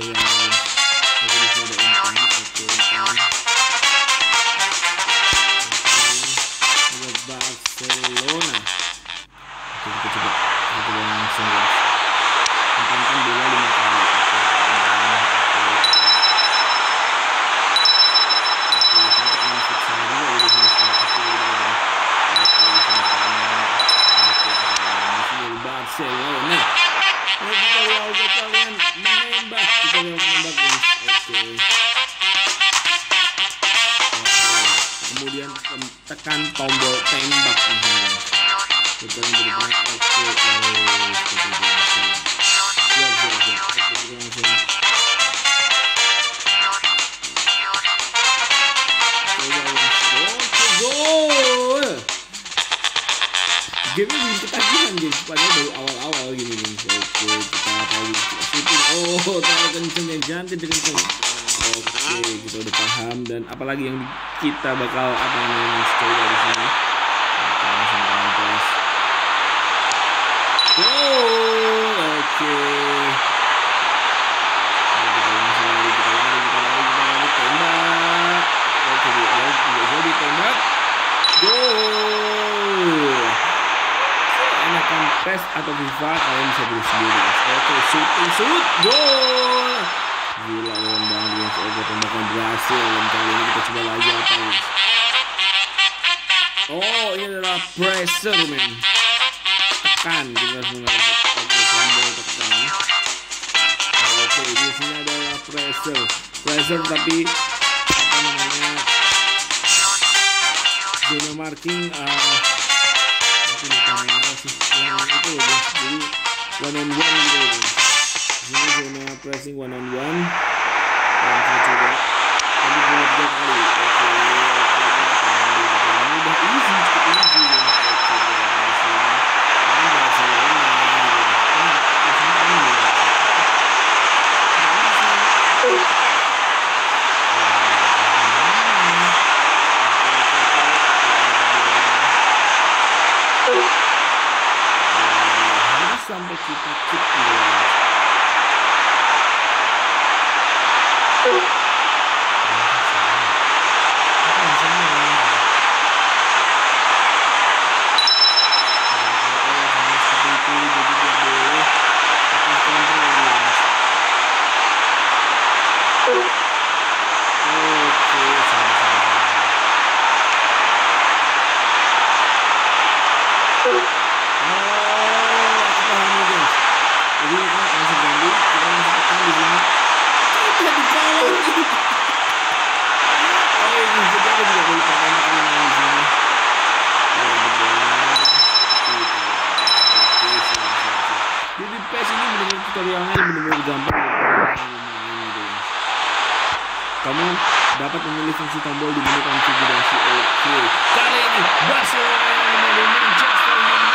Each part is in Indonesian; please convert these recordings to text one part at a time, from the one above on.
Julian. Game belum ketagihan guys padahal baru awal-awal gini guys oke kita shooting oh terlalu kenceng dan jangan kenceng oke kita udah paham. Dan apalagi yang kita bakal apa namanya coba di sini oke kita PES atau FIFA kalian bisa beli sendiri oke shooting shoot gol gila lawan banget guys oke tembakan berhasil dan kali ini kita coba lagi apa guys oh ini adalah pressure men tekan kita harus di sini adalah pressure pressure tapi apa namanya zona marking uh, aku lupa namanya apa sih yang itu guys jadi one on one gitu guys ini zona pressing one on one. Yang saya coba tadi boleh tiga kali. Oke oke ini udah easy cukup easy. guys tutorialnya benar-benar gampang. Kamu dapat memilih fungsi tombol di menu konfigurasi. Oke. Kali ini Barcelona Manchester United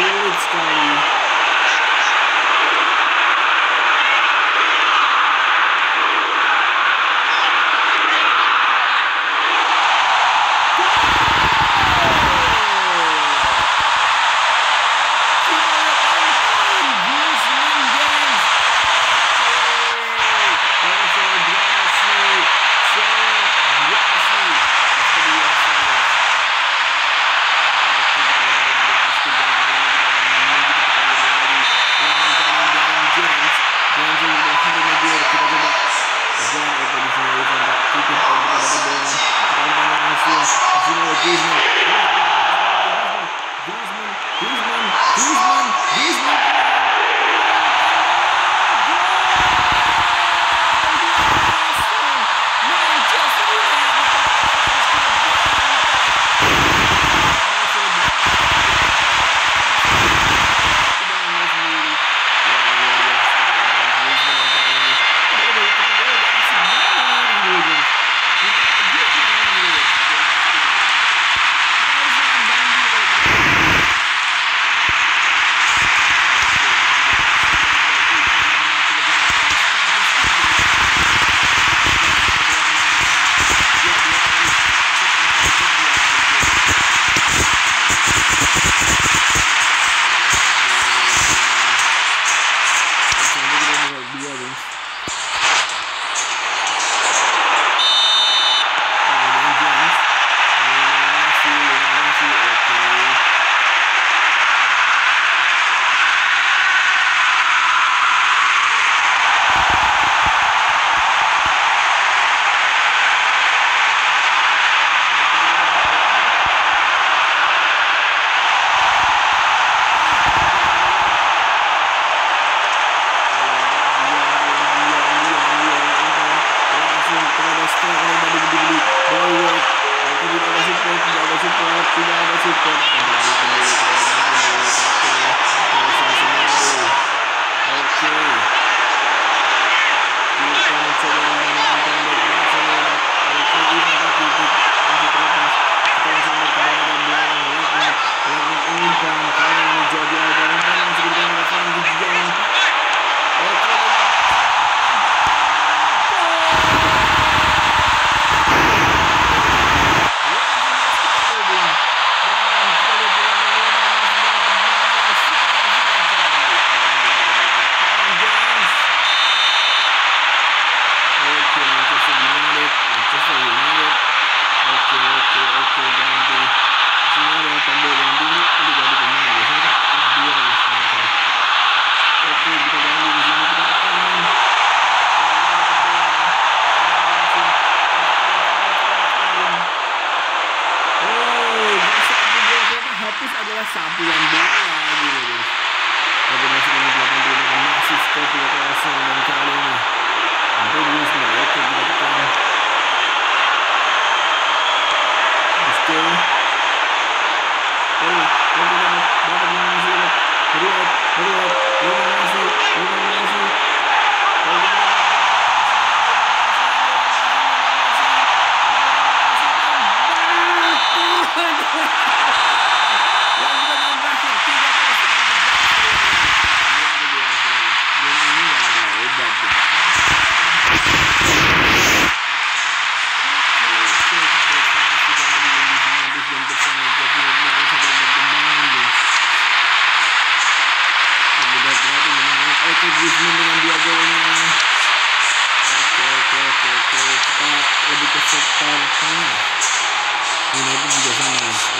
Fields going Boy, Boy, Boy, Boy, Boy, Boy, Boy, Boy, Boy, Boy, Boy, Boy, Boy, Boy,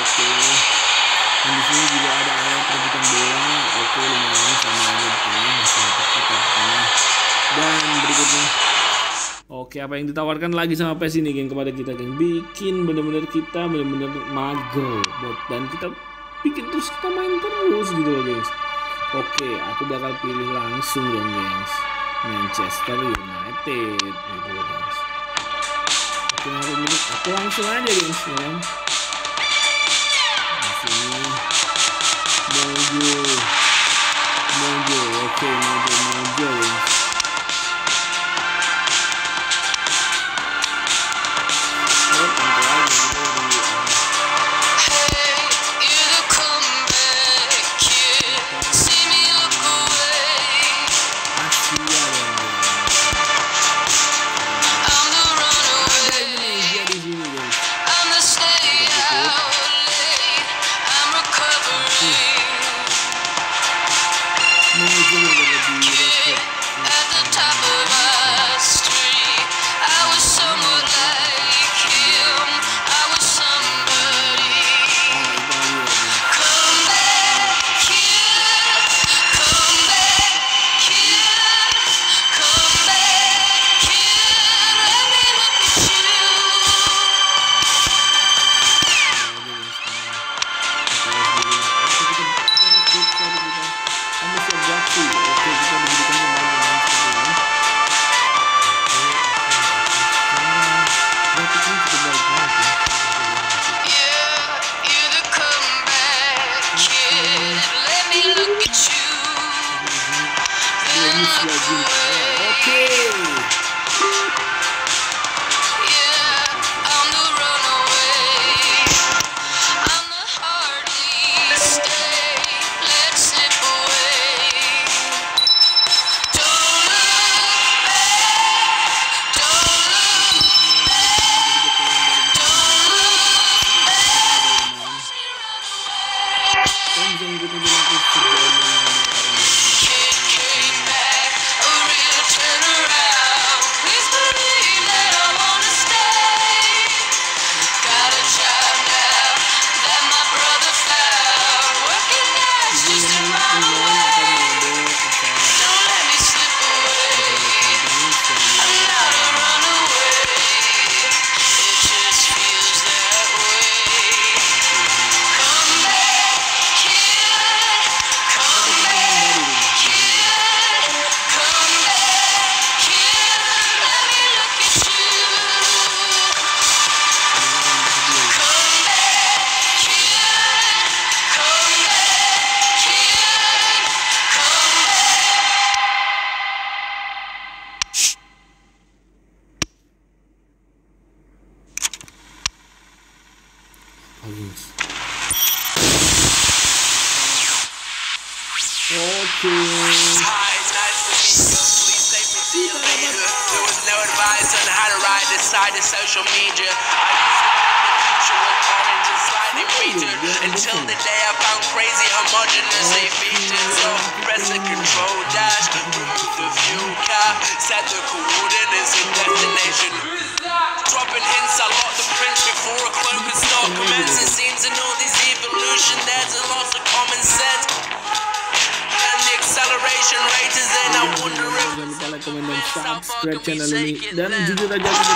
guys. Oke. Dan di sini juga ada area perebutan bola. Oke, lumayan sama ada di tengah. Masih tetap kita. Dan berikutnya Oke, apa yang ditawarkan lagi sama PES ini, geng kepada kita, geng? Bikin bener-bener kita bener-bener mager, dan kita bikin terus kita main terus gitu loh, gengs. Oke, aku bakal pilih langsung dong, gengs. Manchester United, gitu loh, gengs. Oke, aku langsung aja, ya kan? Di sini, Mojo, Mojo, There was no advice on how to ride side of social media. I the future was and until the day I found crazy homogeneously featured. So press the control dash, remove the fuel cap, set the coordinates and destination. Dropping hints, pes nih, guys. Gila, guys.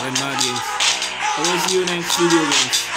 Keren banget guys. I will see you next video guys.